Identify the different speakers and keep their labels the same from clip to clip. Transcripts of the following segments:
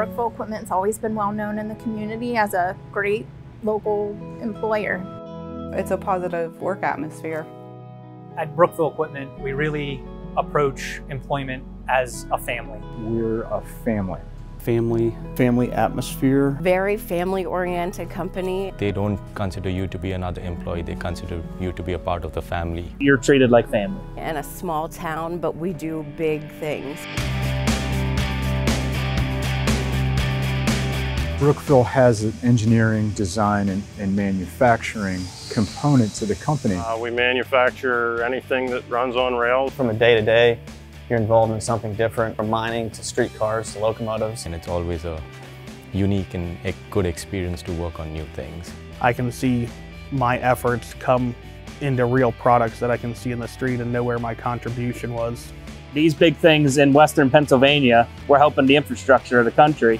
Speaker 1: Brookville Equipment's always been well known in the community as a great local employer.
Speaker 2: It's a positive work atmosphere.
Speaker 3: At Brookville Equipment, we really approach employment as a family.
Speaker 4: We're a family.
Speaker 5: Family.
Speaker 4: Family atmosphere.
Speaker 6: Very family oriented company.
Speaker 5: They don't consider you to be another employee, they consider you to be a part of the family.
Speaker 7: You're treated like family.
Speaker 6: In a small town, but we do big things.
Speaker 4: Brookville has an engineering, design, and, and manufacturing component to the company.
Speaker 8: Uh, we manufacture anything that runs on rails.
Speaker 9: From a day-to-day, -day, you're involved in something different, from mining to streetcars to locomotives.
Speaker 5: And it's always a unique and a good experience to work on new things.
Speaker 10: I can see my efforts come into real products that I can see in the street and know where my contribution was.
Speaker 7: These big things in western Pennsylvania, we're helping the infrastructure of the country.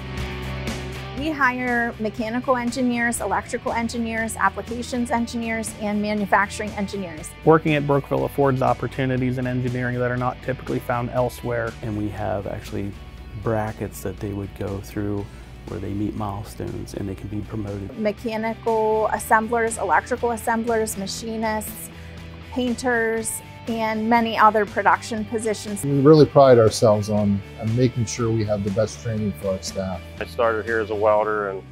Speaker 1: We hire mechanical engineers, electrical engineers, applications engineers, and manufacturing engineers.
Speaker 10: Working at Brookville affords opportunities in engineering that are not typically found elsewhere.
Speaker 11: And we have actually brackets that they would go through where they meet milestones and they can be promoted.
Speaker 1: Mechanical assemblers, electrical assemblers, machinists, painters, and many other production positions.
Speaker 12: We really pride ourselves on, on making sure we have the best training for our staff.
Speaker 8: I started here as a welder and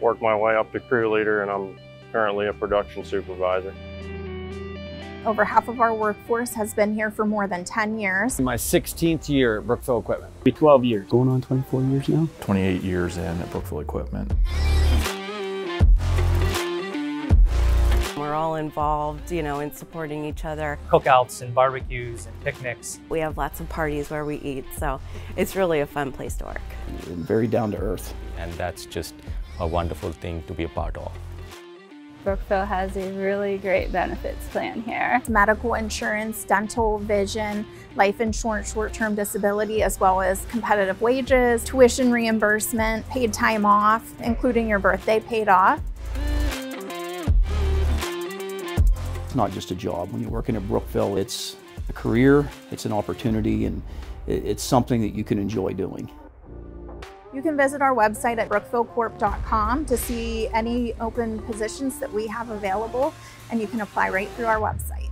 Speaker 8: worked my way up to crew leader and I'm currently a production supervisor.
Speaker 1: Over half of our workforce has been here for more than 10 years.
Speaker 9: My 16th year at Brookville Equipment.
Speaker 7: 12 years.
Speaker 11: Going on 24 years now.
Speaker 4: 28 years in at Brookville Equipment.
Speaker 6: We're all involved, you know, in supporting each other.
Speaker 3: Cookouts and barbecues and picnics.
Speaker 6: We have lots of parties where we eat, so it's really a fun place to work.
Speaker 11: And very down to earth.
Speaker 5: And that's just a wonderful thing to be a part of.
Speaker 13: Brookville has a really great benefits plan here.
Speaker 1: Medical insurance, dental, vision, life insurance, short-term disability, as well as competitive wages, tuition reimbursement, paid time off, including your birthday paid off.
Speaker 11: It's not just a job. When you're working at Brookville, it's a career, it's an opportunity, and it's something that you can enjoy doing.
Speaker 1: You can visit our website at brookvillecorp.com to see any open positions that we have available, and you can apply right through our website.